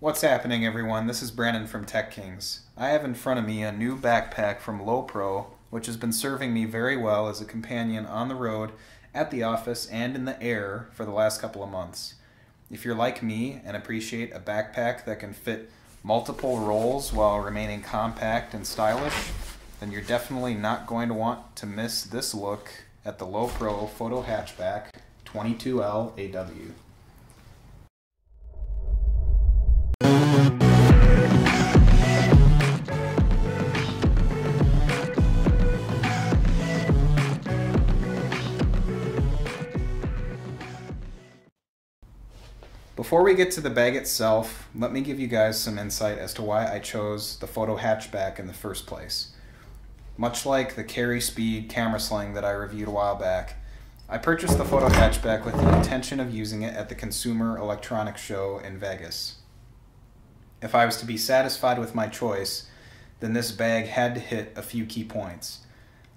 What's happening, everyone? This is Brandon from Tech Kings. I have in front of me a new backpack from Lowepro, which has been serving me very well as a companion on the road, at the office, and in the air for the last couple of months. If you're like me and appreciate a backpack that can fit multiple roles while remaining compact and stylish, then you're definitely not going to want to miss this look at the Lowepro Photo Hatchback 22L Before we get to the bag itself, let me give you guys some insight as to why I chose the photo hatchback in the first place. Much like the carry speed camera sling that I reviewed a while back, I purchased the photo hatchback with the intention of using it at the Consumer Electronics Show in Vegas. If I was to be satisfied with my choice, then this bag had to hit a few key points.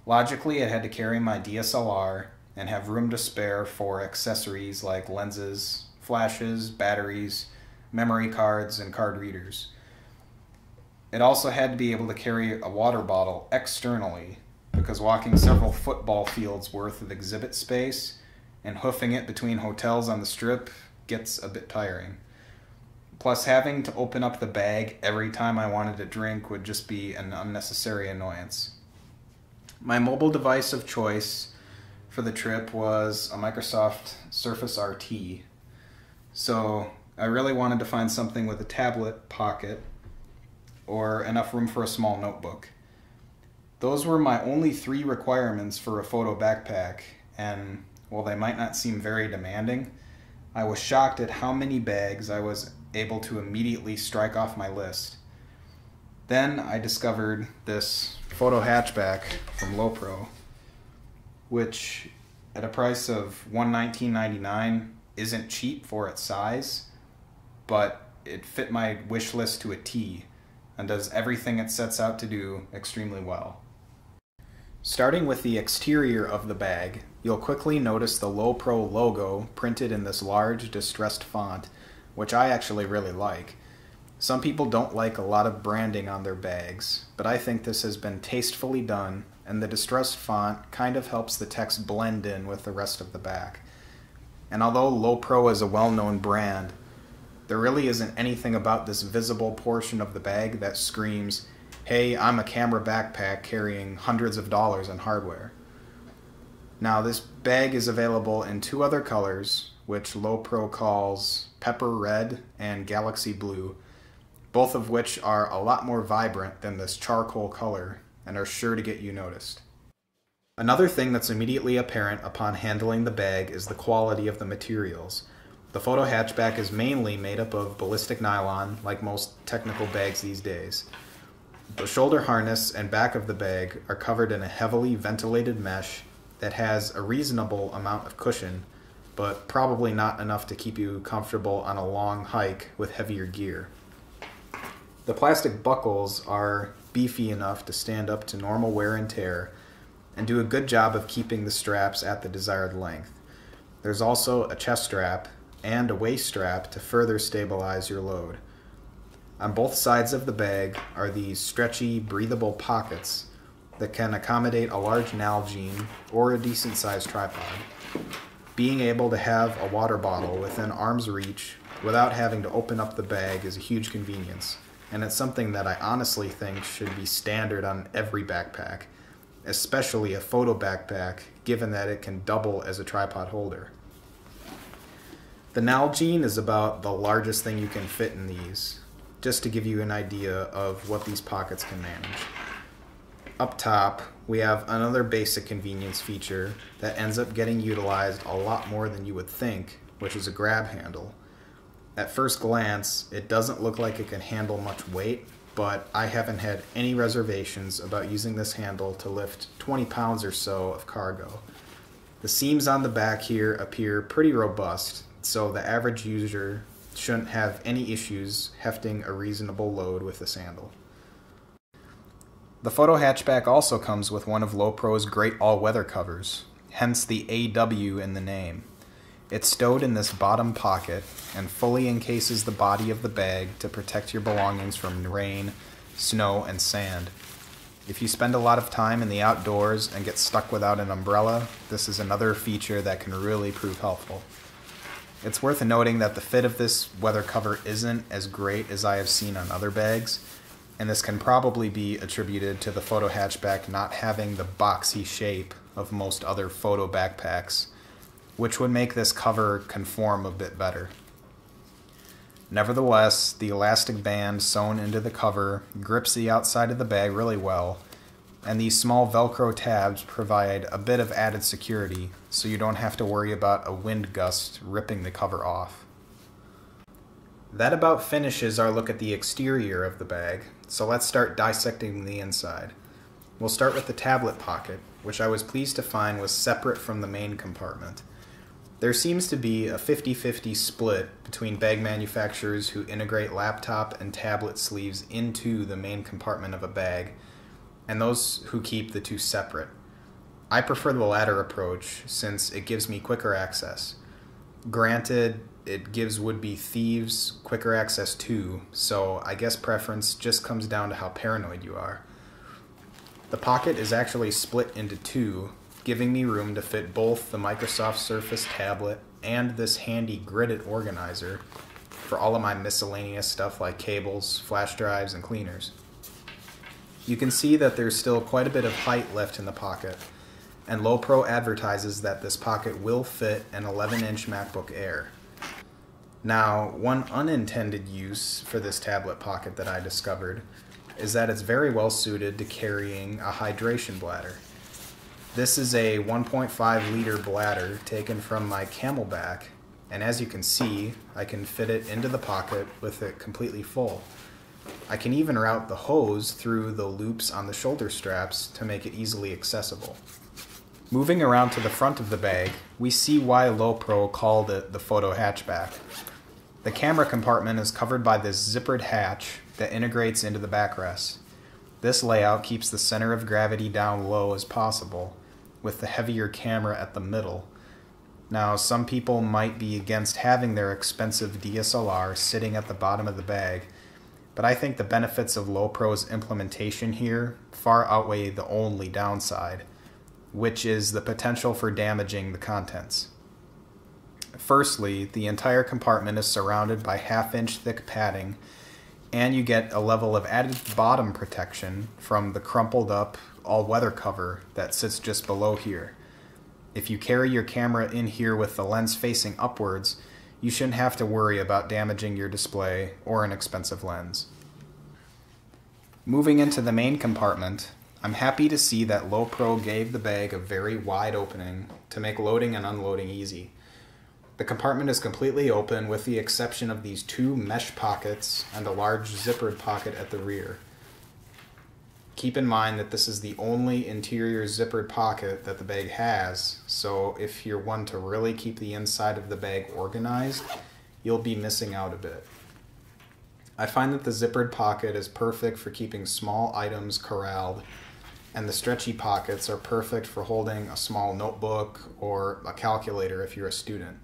Logically, it had to carry my DSLR and have room to spare for accessories like lenses, flashes, batteries, memory cards, and card readers. It also had to be able to carry a water bottle externally because walking several football fields worth of exhibit space and hoofing it between hotels on the strip gets a bit tiring. Plus, having to open up the bag every time I wanted a drink would just be an unnecessary annoyance. My mobile device of choice for the trip was a Microsoft Surface RT, so I really wanted to find something with a tablet pocket or enough room for a small notebook. Those were my only three requirements for a photo backpack, and while they might not seem very demanding, I was shocked at how many bags I was able to immediately strike off my list. Then I discovered this photo hatchback from Lowepro, which at a price of $119.99 isn't cheap for its size, but it fit my wish list to a T and does everything it sets out to do extremely well. Starting with the exterior of the bag, you'll quickly notice the Lowepro logo printed in this large distressed font, which I actually really like. Some people don't like a lot of branding on their bags, but I think this has been tastefully done, and the distressed font kind of helps the text blend in with the rest of the back. And although Lowepro is a well known brand, there really isn't anything about this visible portion of the bag that screams, hey, I'm a camera backpack carrying hundreds of dollars in hardware. Now, this bag is available in two other colors, which Lowepro calls Pepper Red and Galaxy Blue, both of which are a lot more vibrant than this charcoal color and are sure to get you noticed. Another thing that's immediately apparent upon handling the bag is the quality of the materials. The photo hatchback is mainly made up of ballistic nylon, like most technical bags these days. The shoulder harness and back of the bag are covered in a heavily ventilated mesh that has a reasonable amount of cushion, but probably not enough to keep you comfortable on a long hike with heavier gear. The plastic buckles are beefy enough to stand up to normal wear and tear and do a good job of keeping the straps at the desired length. There's also a chest strap and a waist strap to further stabilize your load. On both sides of the bag are these stretchy, breathable pockets that can accommodate a large Nalgene or a decent sized tripod. Being able to have a water bottle within arm's reach without having to open up the bag is a huge convenience, and it's something that I honestly think should be standard on every backpack especially a photo backpack, given that it can double as a tripod holder. The Nalgene is about the largest thing you can fit in these, just to give you an idea of what these pockets can manage. Up top, we have another basic convenience feature that ends up getting utilized a lot more than you would think, which is a grab handle. At first glance, it doesn't look like it can handle much weight, but I haven't had any reservations about using this handle to lift 20 pounds or so of cargo. The seams on the back here appear pretty robust, so the average user shouldn't have any issues hefting a reasonable load with this handle. The photo hatchback also comes with one of Lowepro's great all-weather covers, hence the AW in the name. It's stowed in this bottom pocket and fully encases the body of the bag to protect your belongings from rain, snow, and sand. If you spend a lot of time in the outdoors and get stuck without an umbrella, this is another feature that can really prove helpful. It's worth noting that the fit of this weather cover isn't as great as I have seen on other bags, and this can probably be attributed to the photo hatchback not having the boxy shape of most other photo backpacks which would make this cover conform a bit better. Nevertheless, the elastic band sewn into the cover grips the outside of the bag really well, and these small Velcro tabs provide a bit of added security so you don't have to worry about a wind gust ripping the cover off. That about finishes our look at the exterior of the bag, so let's start dissecting the inside. We'll start with the tablet pocket, which I was pleased to find was separate from the main compartment. There seems to be a 50 50 split between bag manufacturers who integrate laptop and tablet sleeves into the main compartment of a bag, and those who keep the two separate. I prefer the latter approach since it gives me quicker access. Granted, it gives would be thieves quicker access too, so I guess preference just comes down to how paranoid you are. The pocket is actually split into two, giving me room to fit both the Microsoft Surface tablet and this handy gridded organizer for all of my miscellaneous stuff like cables, flash drives, and cleaners. You can see that there's still quite a bit of height left in the pocket, and Lowepro advertises that this pocket will fit an 11 inch MacBook Air. Now, one unintended use for this tablet pocket that I discovered is that it's very well suited to carrying a hydration bladder. This is a 1.5 liter bladder taken from my CamelBak, and as you can see, I can fit it into the pocket with it completely full. I can even route the hose through the loops on the shoulder straps to make it easily accessible. Moving around to the front of the bag, we see why Lowepro called it the photo hatchback. The camera compartment is covered by this zippered hatch that integrates into the backrest. This layout keeps the center of gravity down low as possible with the heavier camera at the middle. Now, some people might be against having their expensive DSLR sitting at the bottom of the bag, but I think the benefits of Lowepro's implementation here far outweigh the only downside, which is the potential for damaging the contents. Firstly, the entire compartment is surrounded by half inch thick padding, and you get a level of added bottom protection from the crumpled up all weather cover that sits just below here. If you carry your camera in here with the lens facing upwards, you shouldn't have to worry about damaging your display or an expensive lens. Moving into the main compartment, I'm happy to see that Lowepro gave the bag a very wide opening to make loading and unloading easy. The compartment is completely open with the exception of these two mesh pockets and a large zippered pocket at the rear. Keep in mind that this is the only interior zippered pocket that the bag has, so if you're one to really keep the inside of the bag organized, you'll be missing out a bit. I find that the zippered pocket is perfect for keeping small items corralled, and the stretchy pockets are perfect for holding a small notebook or a calculator if you're a student.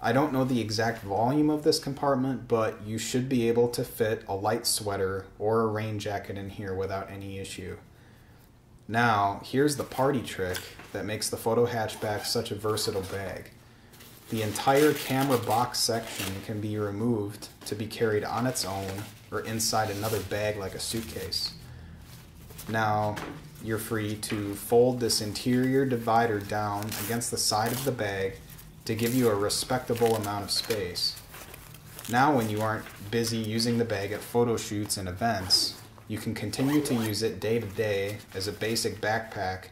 I don't know the exact volume of this compartment, but you should be able to fit a light sweater or a rain jacket in here without any issue. Now, here's the party trick that makes the photo hatchback such a versatile bag. The entire camera box section can be removed to be carried on its own or inside another bag like a suitcase. Now, you're free to fold this interior divider down against the side of the bag to give you a respectable amount of space. Now, when you aren't busy using the bag at photo shoots and events, you can continue to use it day to day as a basic backpack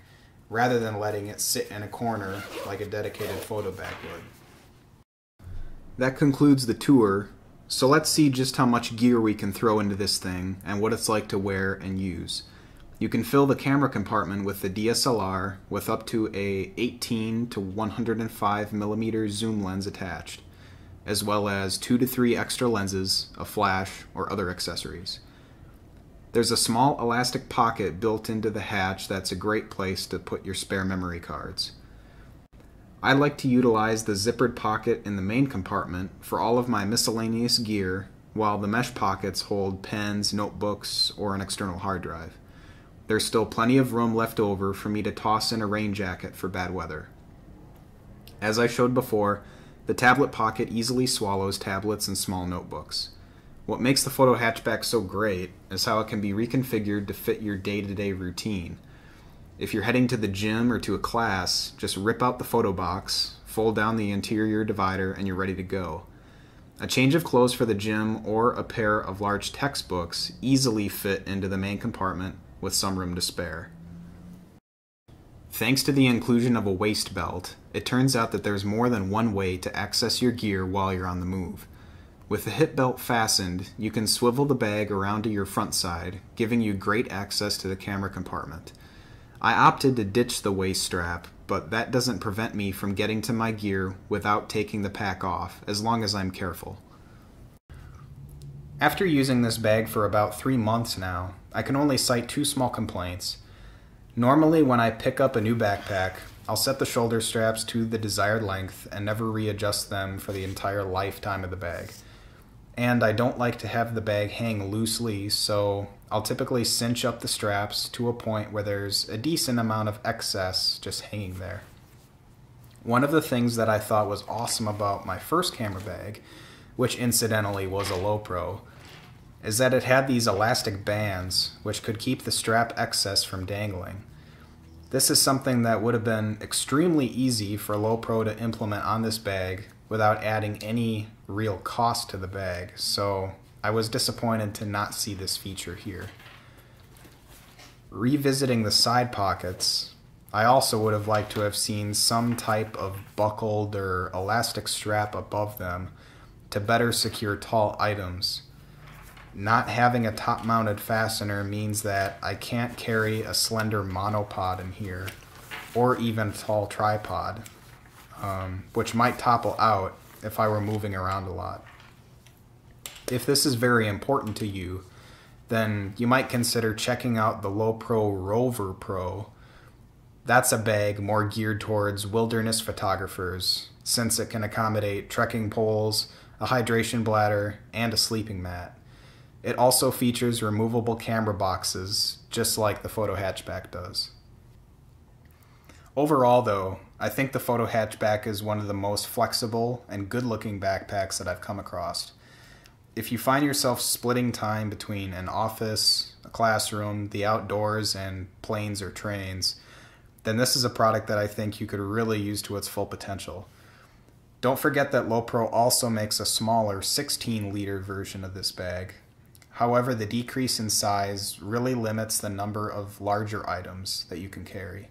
rather than letting it sit in a corner like a dedicated photo bag would. That concludes the tour, so let's see just how much gear we can throw into this thing and what it's like to wear and use. You can fill the camera compartment with the DSLR with up to a 18 to 105 millimeter zoom lens attached, as well as 2 to 3 extra lenses, a flash, or other accessories. There's a small elastic pocket built into the hatch that's a great place to put your spare memory cards. I like to utilize the zippered pocket in the main compartment for all of my miscellaneous gear, while the mesh pockets hold pens, notebooks, or an external hard drive. There's still plenty of room left over for me to toss in a rain jacket for bad weather. As I showed before, the tablet pocket easily swallows tablets and small notebooks. What makes the photo hatchback so great is how it can be reconfigured to fit your day to day routine. If you're heading to the gym or to a class, just rip out the photo box, fold down the interior divider, and you're ready to go. A change of clothes for the gym or a pair of large textbooks easily fit into the main compartment with some room to spare. Thanks to the inclusion of a waist belt, it turns out that there's more than one way to access your gear while you're on the move. With the hip belt fastened, you can swivel the bag around to your front side, giving you great access to the camera compartment. I opted to ditch the waist strap, but that doesn't prevent me from getting to my gear without taking the pack off, as long as I'm careful. After using this bag for about three months now, I can only cite two small complaints. Normally, when I pick up a new backpack, I'll set the shoulder straps to the desired length and never readjust them for the entire lifetime of the bag and I don't like to have the bag hang loosely, so I'll typically cinch up the straps to a point where there's a decent amount of excess just hanging there. One of the things that I thought was awesome about my first camera bag, which incidentally was a Lowepro, is that it had these elastic bands which could keep the strap excess from dangling. This is something that would have been extremely easy for Lowepro to implement on this bag without adding any real cost to the bag. So I was disappointed to not see this feature here. Revisiting the side pockets, I also would have liked to have seen some type of buckled or elastic strap above them to better secure tall items. Not having a top mounted fastener means that I can't carry a slender monopod in here or even a tall tripod um, which might topple out if I were moving around a lot. If this is very important to you, then you might consider checking out the Lowepro Rover Pro. That's a bag more geared towards wilderness photographers, since it can accommodate trekking poles, a hydration bladder, and a sleeping mat. It also features removable camera boxes, just like the Photo Hatchback does. Overall, though, I think the Photo Hatchback is one of the most flexible and good looking backpacks that I've come across. If you find yourself splitting time between an office, a classroom, the outdoors, and planes or trains, then this is a product that I think you could really use to its full potential. Don't forget that Lowepro also makes a smaller 16 liter version of this bag. However, the decrease in size really limits the number of larger items that you can carry.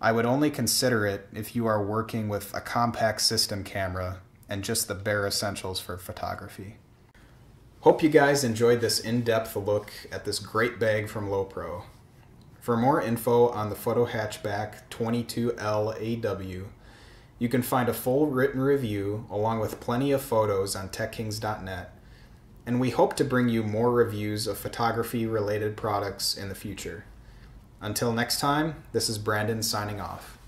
I would only consider it if you are working with a compact system camera and just the bare essentials for photography. Hope you guys enjoyed this in-depth look at this great bag from Lowepro. For more info on the Photo Hatchback 22LAW, you can find a full written review along with plenty of photos on TechKings.net, and we hope to bring you more reviews of photography related products in the future. Until next time, this is Brandon signing off.